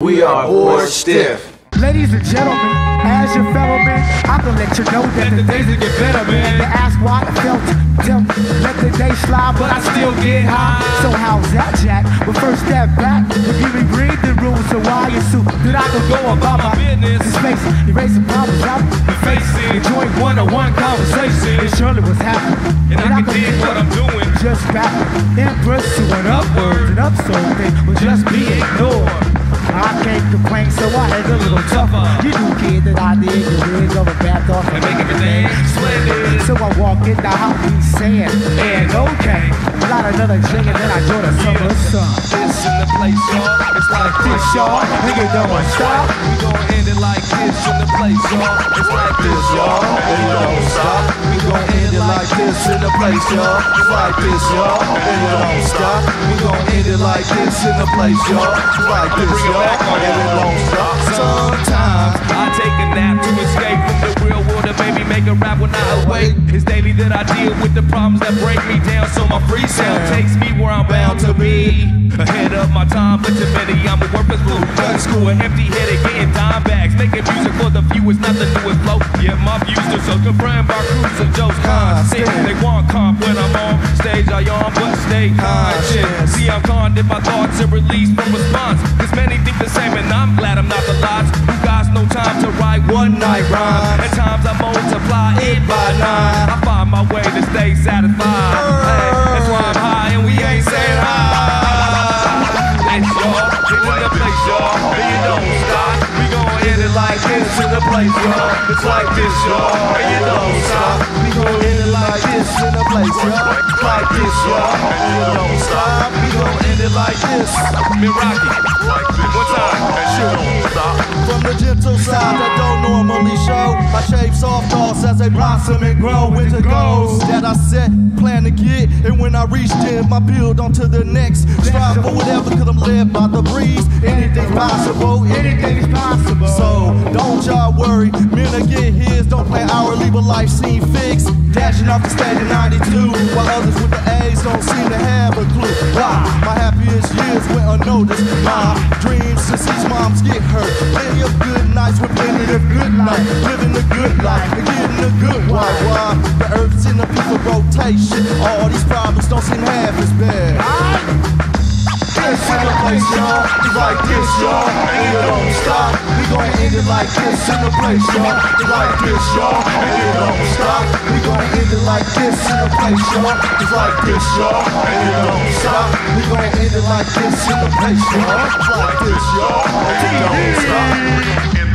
We are bored stiff. Ladies and gentlemen, as your fellow man, I'm gonna let you know that the days will get better, man. And ask why I felt them let the day slide, but I still get high. So how's that, Jack? But first step back, we give me read the rules, so why you suit that I can go about my business? Just face it, erasing problems out and face it. Enjoying one-on-one conversation. It surely was happening, And I can dig what I'm doing. Just back in pursuing upwards and up so things will just be ignored. I can't complain, so I had a little tougher. You knew, kid, that I did the rig of a bath off And make everything splendid. So I walk in the house, he saying, and okay. Not another drink, and then I join the summer sun. This in the place, y'all. It's like this, y'all. Nigga, don't stop. We gon' end it like this in the place, y'all. It's like this, y'all. You don't stop. We gon' end it this in the place, y'all. Like this, y'all. And you don't stop. We gon' end it like this in the place, y'all. Like this, y'all. And it don't stop. Sometimes I take a nap to escape from the real world and maybe make a rap when I awake. It's daily that I deal with the problems that break me down, so my free sound takes me where I'm bound to be. Ahead of my time, but to many I'm a worthless fool. Gun school, an empty headed, getting dime bags, making music for the few is not the newest flow. Yeah, my views are so confirmed by crews and Joe's constant. They want comp when I'm on stage, I yawn, but stay conscious. See, I'm conned in my thoughts and released from response. Cause many think the same, and I'm glad I'm not the lots. Who got no time to write one night rhyme. At times I multiply it by nine. I find my way to stay satisfied. Hey, that's why I'm high and we ain't saying hi. It's y'all, it's in the place, y'all. And you don't stop. We gon' end it like this in the place, y'all. It's like this, y'all. And you don't stop. We gon' end it like this in the place, y'all. Like this, y'all. And you don't stop. We gon' end it like this. Me Rocky. One time. And you don't. From the gentle side that don't normally show, I shave soft thoughts as they blossom and grow into goals that I set, plan to get, and when I reach them, I build onto the next. Strive for whatever, cause I'm led by the breeze. Anything's possible, anything's possible. So don't y'all worry, men are get his, don't play hourly, but life seem fixed. Dashing off the stage in 92, while others with the A's don't seem to have a clue. Why? My happiest years went unnoticed. My dreams to see moms get hurt. Plenty of good nights with plenty of good life. Living the good life and getting a good wife. Why? The earth's in a piece of rotation. All these problems don't seem half as bad. This in the place, y'all. It's like this, y'all. And you don't stop. We gon' end it like this in the place, y'all. It's like this, y'all. And you don't stop. We gon' end it like this in the place, y'all. It's like this, y'all. And you don't stop. We gon' end it like this in the place, y'all. It's like this, y'all. And you don't stop.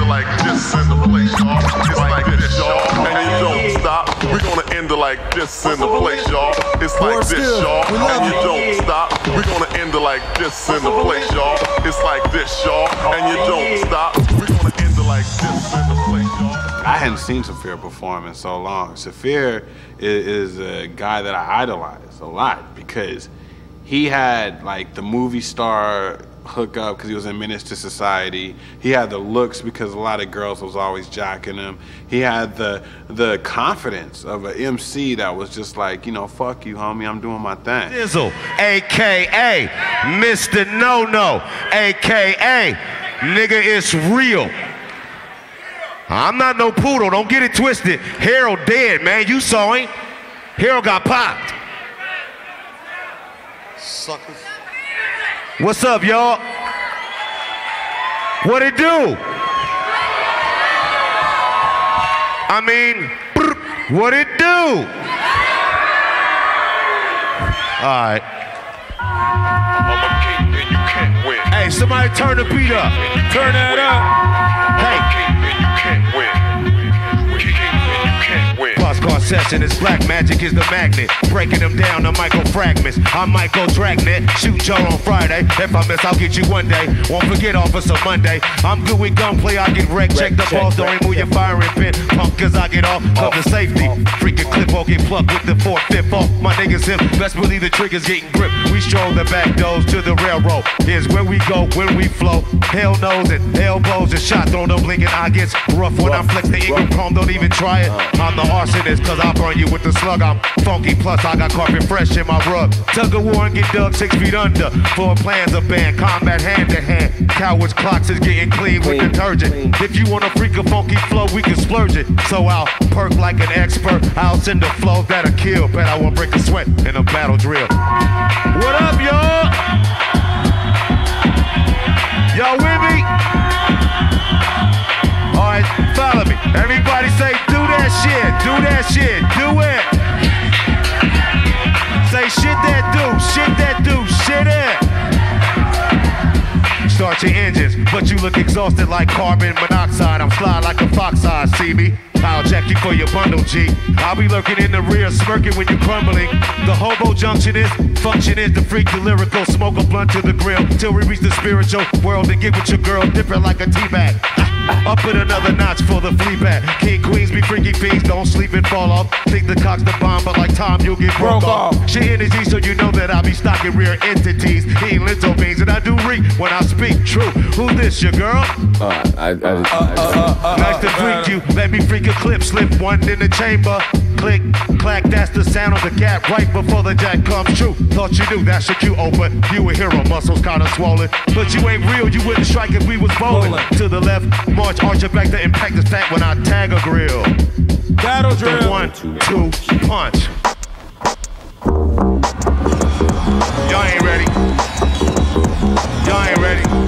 Like this in the place, y'all. It's like this, y'all. We And you you. don't stop. We're gonna end it like this in the place, y'all. It's like this, y'all. And you don't stop. We're gonna end it like this in the place, y'all. I hadn't seen Saafir perform in so long. Saafir is, is a guy that I idolize a lot because he had like the movie star hookup because he was in Menace II Society. He had the looks because a lot of girls was always jacking him. He had the the confidence of an MC that was just like, you know, fuck you, homie, I'm doing my thing. Dizzle, aka Mr. No No, aka nigga, it's real. I'm not no poodle, don't get it twisted. Harold dead, man. You saw him. Harold got popped. Suckers. What's up, y'all? What it do? I mean, brr, what it do? All right. I'm a king and you can't win. Hey, somebody turn the beat up. Turn that up. Hey. Bosscar session is black magic is the magnet. Breaking them down to micro fragments. I'm Michael Dragnet. Shoot y'all on Friday. If I miss, I'll get you one day. Won't forget Officer Monday. I'm good with gunplay. I get wrecked. Check the balls. Don't remove your firing pin. Pump cause I get off. Cover safety. Freaking clip will get plucked with the fourth, fifth off. My niggas hip. Best believe the trigger's getting gripped. We stroll the back doors to the railroad. Here's where we go when we flow. Hell knows it. Elbows and shot thrown. Blinking I gets rough when I flex the Ingram chrome. Don't even try it. I'm the arsonist. cause I burn you with the slug. I'm funky, plus I got carpet fresh in my rug. Tug of war and get dug six feet under. Floor plans of band, combat hand to hand. Cowards clocks is getting clean with detergent. If you want a freak a funky flow, we can splurge it. So I'll perk like an expert. I'll send a flow that'll kill. Bet I won't break a sweat in a battle drill. What up, y'all? Y'all with me? All right, follow me. Everybody say, that shit, do that shit, do it. Say shit that do, shit that do, shit it. Start your engines, but you look exhausted like carbon monoxide. I'm fly like a fox eye, see me? I'll jack you for your bundle, G. I'll be lurking in the rear, smirking when you're crumbling. The hobo junction is, function is the freak, the lyrical. Smoke a blunt to the grill till we reach the spiritual world and get with your girl, dipping like a tea bag. Up in another notch for the flea bat. King queens be freaky fiends, don't sleep and fall off. Think the cock's the bomb, but like Tom, you'll get broke, off. Shit energy, so you know that I be stocking rear entities. Eating lentil beans, and I do reek when I speak true. Who this, your girl? Uh, I, I, I, uh, uh, uh, nice to freak you. Let me freak a clip, slip one in the chamber. Click, clack, that's the sound of the gap right before the jack comes true. Thought you knew that's your cue open. You a hero, muscles kinda swollen. But you ain't real, you wouldn't strike if we was bowling. To the left, march, arch your back, to impact the fat when I tag a grill. Battle The drill. one, two, punch. Y'all ain't ready. Y'all ain't ready.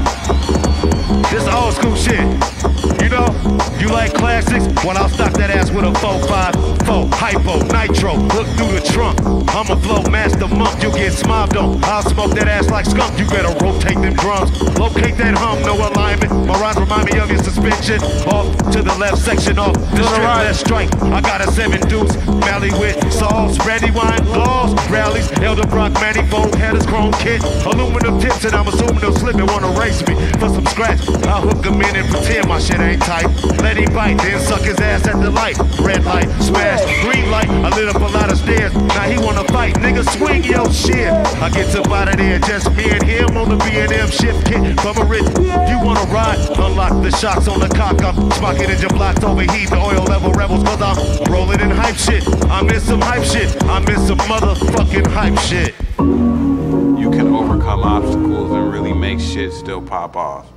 Well, I'll stock that ass with a 4-5, 4, hypo, nitro, look through the trunk. I'm a flow master monk, you'll get smobbed on. I'll smoke that ass like skunk, you better rotate them drums. Locate that hum, no alignment. My rhymes remind me of your suspension. Off to the left section, off the strip, left strike. I got a seven deuce, Mally with sauce, ready wine, gloss, rallies, Elder Brock, manifold, headers, chrome kit, aluminum tips, and I'm assuming they'll slip and wanna race me for some scratch. I'll hook him in and pretend my shit ain't tight. Let him bite, then suck his ass at the light. Red light, smash, green light. I lit up a lot of stairs. Now he wanna fight, nigga, swing your shit. I get up out of there, just me and him on the B&M shift kit from a rich. You wanna ride? Unlock the shocks on the cock. I'm smocking in your blocks, overheat the oil level rebels, cause I'm rolling in hype shit. I'm in some hype shit. I'm in some motherfucking hype shit. You can overcome obstacles and really make shit still pop off.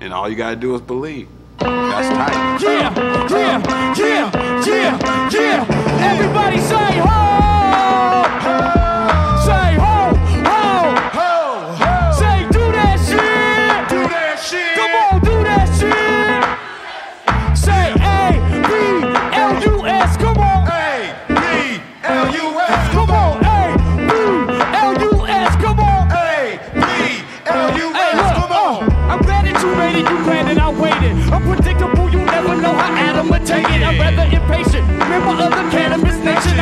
And all you gotta do is believe. That's tight. Yeah, yeah, yeah, yeah, yeah. Everybody say ho!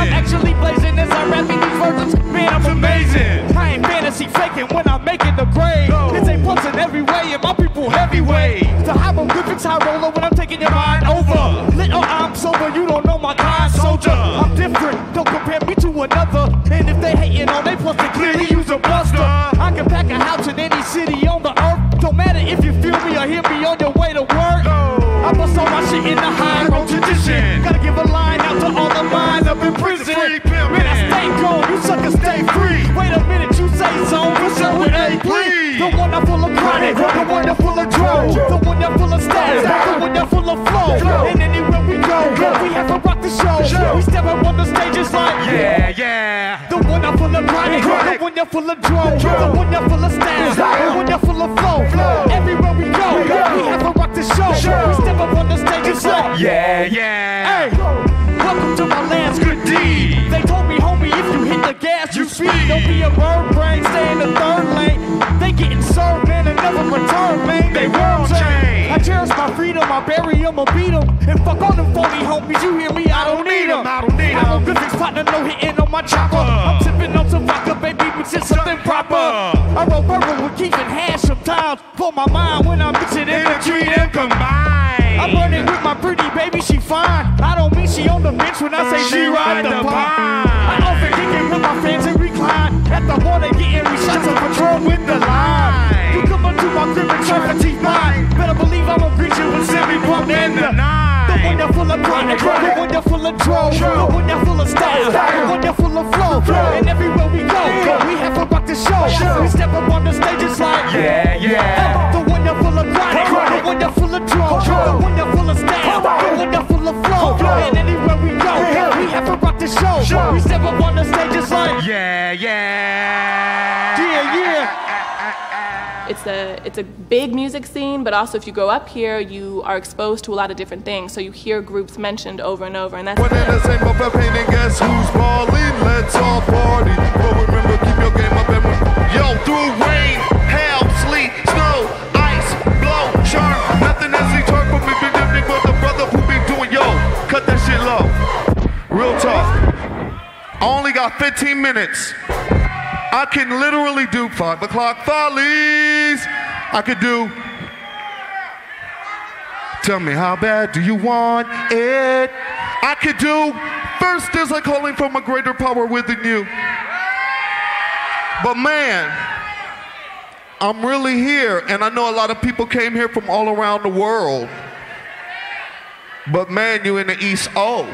I'm actually blazing as I rap in these versions. Man, I'm amazing. I ain't fantasy faking when I'm making the grade. This ain't plus in every way, and my people heavyweight. The hieroglyphics high roller when I'm taking your mind over. Little I'm sober, you don't know my kind soldier. I'm different, don't compare me to another. And if they hating on they plus they clearly use a buster. I can pack a house in any city on the earth. Don't matter if you feel me or hear me on your way to work. I bust all my shit in the high road tradition. Gotta give a line in prison. Man, I stay gone, you suckers stay free. Wait a minute, you say so, what's up with A, please? The one that full of chronic, the one that full of drone, the one that full of status, the one that full of flow. And anywhere we go, we have to rock the show. We step up on the stages like Yeah, yeah. the one that full of chronic, the one that full of drone, the one that full of status, the one that full of flow. Everywhere we go, we have to rock the show. We step up on the stages like Yeah, yeah. Hey, the speed. Don't be a bird brain, stay in the third lane. They getting served, man, and never return, man. They won't change. I cherish my freedom, I bury them, I beat them. And fuck all them phony homies, you hear me? I don't need them. I don't need 'em. Hieroglyphics partner, no hitting on my chopper. I'm tipping on some vodka, baby, mix it something proper. I roll purple with keeping hash sometimes. For my mind when I mix it in a tree and combine. I burn it with my pretty baby, she fine. I don't mean she on the bench when I say she, ride the pine. I At the water getting me shots of patrol with the line. You come up to my crib and try to teeth mine. Better believe I'm a preacher with semi pump and the nine. The one that full of pride, the one that full of draw, the one that full of style, the one that full of flow. And everywhere we go, we have to rock the show. We step up on the stage, it's a big music scene, but also if you grow up here, you are exposed to a lot of different things. So you hear groups mentioned over and over, and that's When the same of guess who's balling? Let's all party. But remember, keep your game up and Yo, through rain, hail, sleet, snow, ice, blow, charm, nothing from me. But the brother who doing yo. Cut that shit low. Real talk. I only got 15 minutes. I can literally do five o'clock follies. I could do. Tell me how bad do you want it? I could do. First is like calling from a greater power within you. But man, I'm really here, and I know a lot of people came here from all around the world. But man, you in the East O.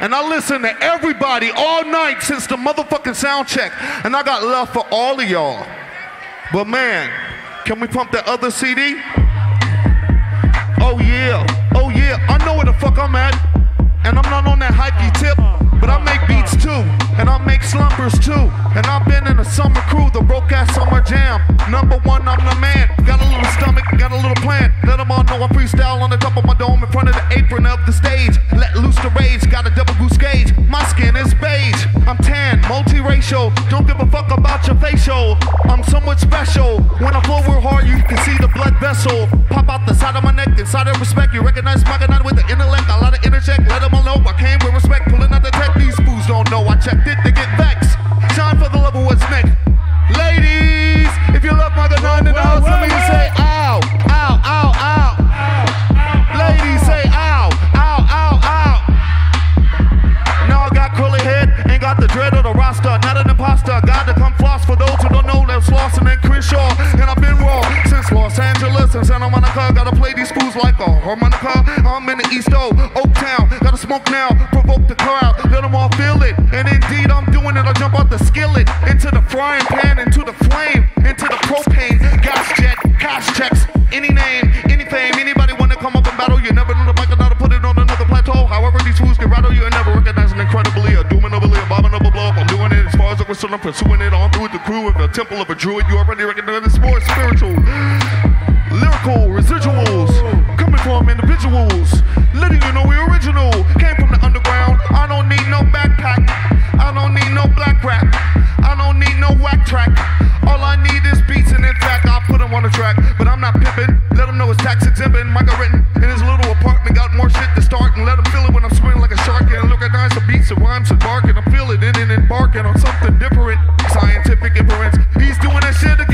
And I listened to everybody all night since the motherfucking sound check. And I got love for all of y'all. But man, can we pump that other CD? Oh yeah, oh yeah, I know where the fuck I'm at. And I'm not on that hypey tip, but I make beats too. And I make slumbers too. And I've been in a summer crew, the broke ass summer jam. Number one, I'm the man. Got a little stomach, got a little plan. Let them all know I freestyle on the top of my dome in front of the apron of the stage. Let loose the rage, got a double goose gauge. My skin is beige. I'm tan, multiracial. Don't give a fuck about your facial. I'm somewhat special. When I flow real hard, you can see the blood vessel. Pop out the side of my neck, inside of respect. You recognize my gun with the intellect. A lot of interject, let them all know I came with respect. Pulling out the tech, these fools don't know. I checked it, they get vexed. Shine for the love of what's next. Ladies, if you love my gun in the house, let me say ow, ow, ow, ow. Ladies, say ow, ow, ow, ow. Now I got curly head, ain't got the dread or the roster. Not an as I'm pursuing it on through the crew of the temple of a druid. You already recognize it's more spiritual. Lyrical residuals coming from individuals, letting you know we original. Came from the underground. I don't need no backpack. I don't need no black rap. I don't need no whack track. All I need is beats, and in fact, I'll put them on the track. But I'm not pimping. Let them know it's tax exempt. Mike got written in his little apartment. Got more shit to start, and let them feel it when I'm shark. The beats and rhymes and barking. I feel it in and embarking on something different. Scientific inference. He's doing that shit again.